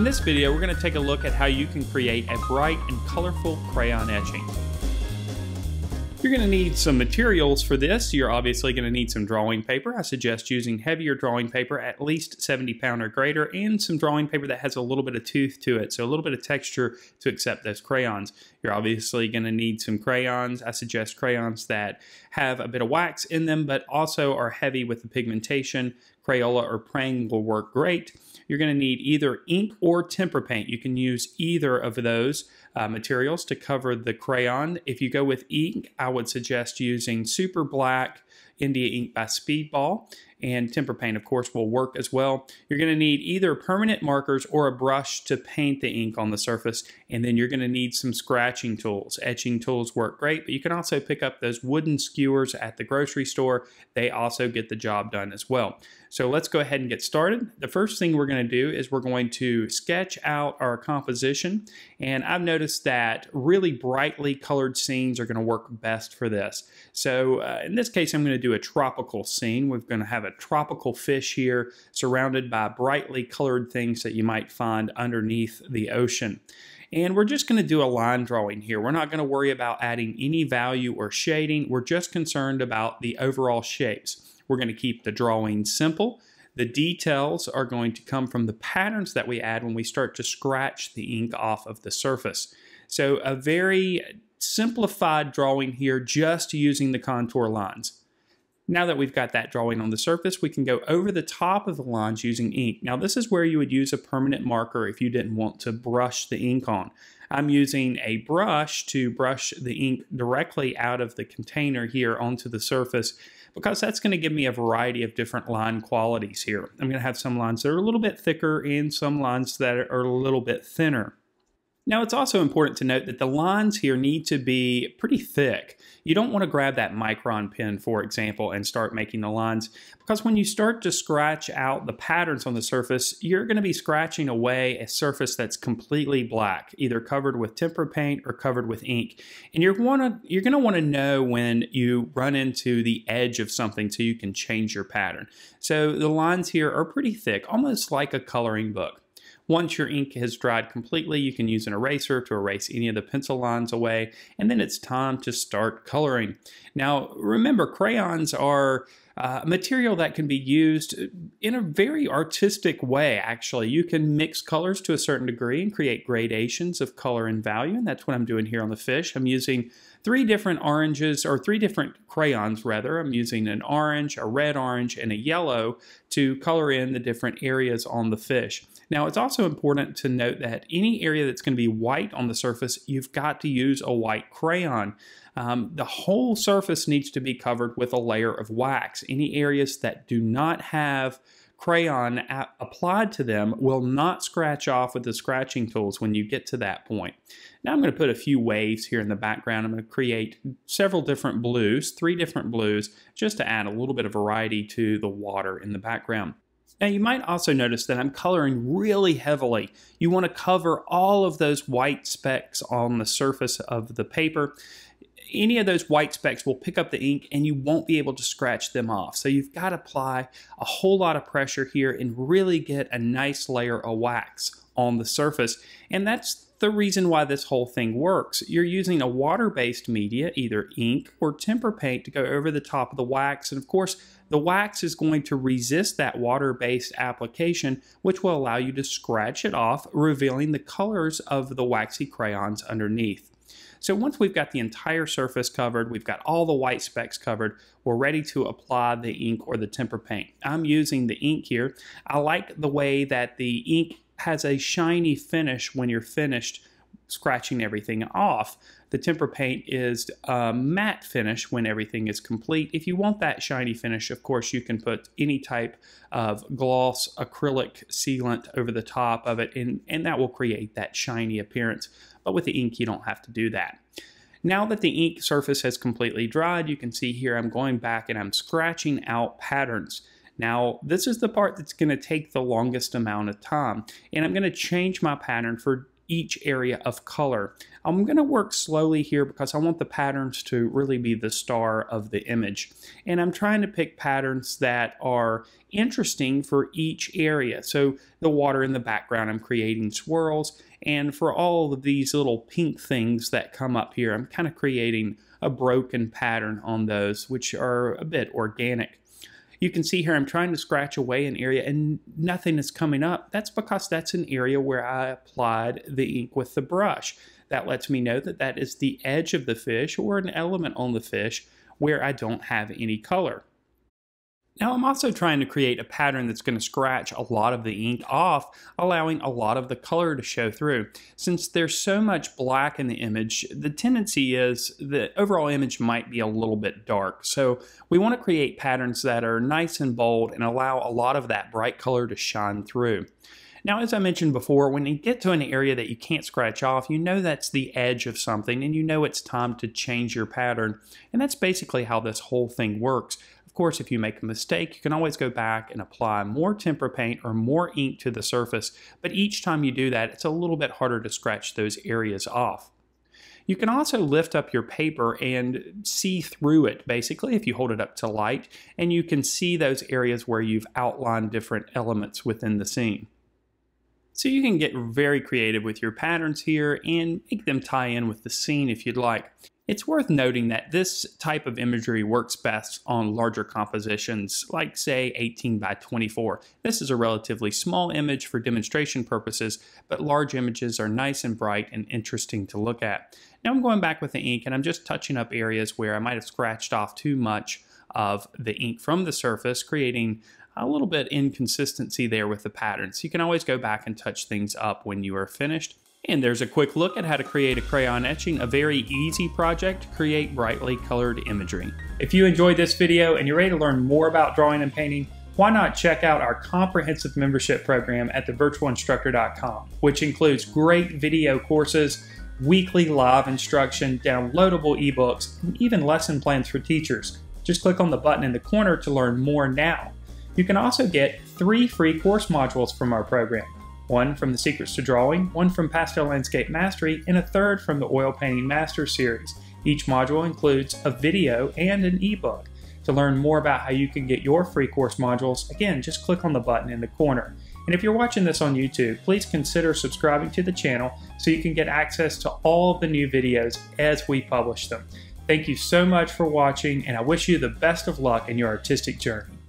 In this video, we're going to take a look at how you can create a bright and colorful crayon etching. You're going to need some materials for this. You're obviously going to need some drawing paper. I suggest using heavier drawing paper, at least 70 pound or greater, and some drawing paper that has a little bit of tooth to it, so a little bit of texture to accept those crayons. You're obviously going to need some crayons. I suggest crayons that have a bit of wax in them, but also are heavy with the pigmentation. Crayola or Prang will work great. You're going to need either ink or tempera paint. You can use either of those uh, materials to cover the crayon. If you go with ink, I would suggest using Super Black India ink by Speedball and tempera paint of course will work as well. You're going to need either permanent markers or a brush to paint the ink on the surface and then you're going to need some scratching tools. Etching tools work great but you can also pick up those wooden skewers at the grocery store. They also get the job done as well. So let's go ahead and get started. The first thing we're going to do is we're going to sketch out our composition and I've noticed that really brightly colored scenes are going to work best for this. So uh, in this case I'm going to do a tropical scene. We're going to have a tropical fish here surrounded by brightly colored things that you might find underneath the ocean. And we're just going to do a line drawing here. We're not going to worry about adding any value or shading. We're just concerned about the overall shapes. We're going to keep the drawing simple. The details are going to come from the patterns that we add when we start to scratch the ink off of the surface. So a very simplified drawing here just using the contour lines. Now that we've got that drawing on the surface, we can go over the top of the lines using ink. Now this is where you would use a permanent marker if you didn't want to brush the ink on. I'm using a brush to brush the ink directly out of the container here onto the surface because that's going to give me a variety of different line qualities here. I'm going to have some lines that are a little bit thicker and some lines that are a little bit thinner. Now it's also important to note that the lines here need to be pretty thick. You don't want to grab that micron pen, for example, and start making the lines because when you start to scratch out the patterns on the surface, you're going to be scratching away a surface that's completely black, either covered with tempera paint or covered with ink. And you're, wanna, you're going to want to know when you run into the edge of something so you can change your pattern. So the lines here are pretty thick, almost like a coloring book. Once your ink has dried completely, you can use an eraser to erase any of the pencil lines away, and then it's time to start coloring. Now, remember, crayons are uh, material that can be used in a very artistic way, actually. You can mix colors to a certain degree and create gradations of color and value, and that's what I'm doing here on the fish. I'm using three different oranges, or three different crayons, rather. I'm using an orange, a red orange, and a yellow to color in the different areas on the fish. Now, it's also important to note that any area that's going to be white on the surface, you've got to use a white crayon. Um, the whole surface needs to be covered with a layer of wax. Any areas that do not have crayon applied to them will not scratch off with the scratching tools when you get to that point. Now I'm going to put a few waves here in the background. I'm going to create several different blues, three different blues, just to add a little bit of variety to the water in the background. Now you might also notice that I'm coloring really heavily. You want to cover all of those white specks on the surface of the paper. Any of those white specks will pick up the ink and you won't be able to scratch them off. So you've got to apply a whole lot of pressure here and really get a nice layer of wax on the surface. And that's the reason why this whole thing works. You're using a water-based media, either ink or tempera paint, to go over the top of the wax. And of course, the wax is going to resist that water-based application, which will allow you to scratch it off, revealing the colors of the waxy crayons underneath. So once we've got the entire surface covered, we've got all the white specks covered, we're ready to apply the ink or the tempera paint. I'm using the ink here. I like the way that the ink has a shiny finish when you're finished scratching everything off. The tempera paint is a matte finish when everything is complete. If you want that shiny finish, of course, you can put any type of gloss acrylic sealant over the top of it, and, and that will create that shiny appearance. But with the ink, you don't have to do that. Now that the ink surface has completely dried, you can see here I'm going back and I'm scratching out patterns. Now, this is the part that's going to take the longest amount of time, and I'm going to change my pattern for each area of color. I'm going to work slowly here because I want the patterns to really be the star of the image. And I'm trying to pick patterns that are interesting for each area. So the water in the background, I'm creating swirls. And for all of these little pink things that come up here, I'm kind of creating a broken pattern on those, which are a bit organic. You can see here I'm trying to scratch away an area and nothing is coming up. That's because that's an area where I applied the ink with the brush. That lets me know that that is the edge of the fish or an element on the fish where I don't have any color. Now I'm also trying to create a pattern that's going to scratch a lot of the ink off, allowing a lot of the color to show through. Since there's so much black in the image, the tendency is the overall image might be a little bit dark. So we want to create patterns that are nice and bold and allow a lot of that bright color to shine through. Now, as I mentioned before, when you get to an area that you can't scratch off, you know that's the edge of something and you know it's time to change your pattern. And that's basically how this whole thing works. Of course, if you make a mistake, you can always go back and apply more tempera paint or more ink to the surface, but each time you do that, it's a little bit harder to scratch those areas off. You can also lift up your paper and see through it, basically, if you hold it up to light, and you can see those areas where you've outlined different elements within the scene. So you can get very creative with your patterns here and make them tie in with the scene if you'd like. It's worth noting that this type of imagery works best on larger compositions, like say 18 by 24. This is a relatively small image for demonstration purposes, but large images are nice and bright and interesting to look at. Now I'm going back with the ink and I'm just touching up areas where I might have scratched off too much of the ink from the surface, creating a little bit inconsistency there with the patterns. You can always go back and touch things up when you are finished. And there's a quick look at how to create a crayon etching, a very easy project to create brightly colored imagery. If you enjoyed this video and you're ready to learn more about drawing and painting, why not check out our comprehensive membership program at thevirtualinstructor.com, which includes great video courses, weekly live instruction, downloadable ebooks, and even lesson plans for teachers. Just click on the button in the corner to learn more now. You can also get three free course modules from our program one from the Secrets to Drawing, one from Pastel Landscape Mastery, and a third from the Oil Painting Master series. Each module includes a video and an ebook. To learn more about how you can get your free course modules, again, just click on the button in the corner. And if you're watching this on YouTube, please consider subscribing to the channel so you can get access to all of the new videos as we publish them. Thank you so much for watching, and I wish you the best of luck in your artistic journey.